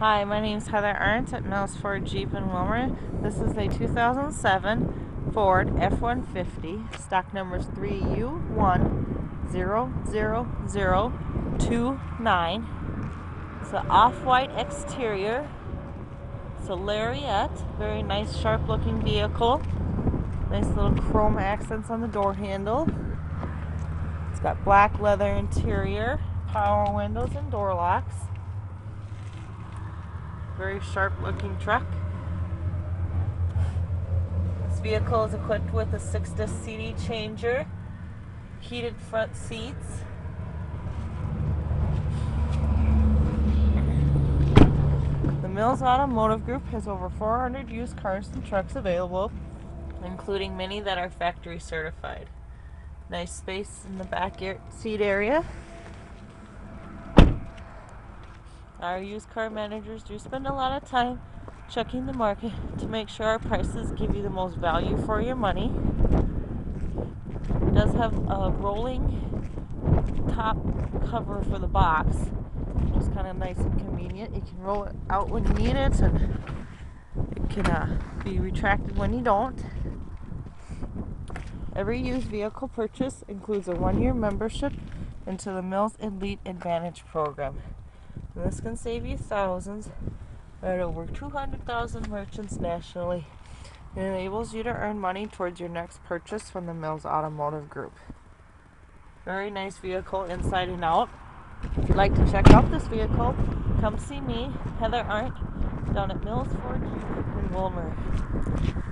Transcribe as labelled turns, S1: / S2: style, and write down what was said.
S1: Hi, my name is Heather Arndt at Mills Ford Jeep in Willmar. This is a 2007 Ford F-150. Stock number is 3U100029. It's an off-white exterior. It's a Lariat. Very nice, sharp-looking vehicle. Nice little chrome accents on the door handle. It's got black leather interior, power windows and door locks. Very sharp looking truck. This vehicle is equipped with a 6 disc CD changer, heated front seats. The Mills Automotive Group has over 400 used cars and trucks available, including many that are factory certified. Nice space in the back seat area. Our used car managers do spend a lot of time checking the market to make sure our prices give you the most value for your money. It does have a rolling top cover for the box, which is kind of nice and convenient. You can roll it out when you need it, and it can uh, be retracted when you don't. Every used vehicle purchase includes a one year membership into the Mills Elite Advantage program. This can save you thousands at over 200,000 merchants nationally. It enables you to earn money towards your next purchase from the Mills Automotive Group. Very nice vehicle inside and out. If you'd like to check out this vehicle, come see me, Heather Arndt, down at Mills Ford in Willmar.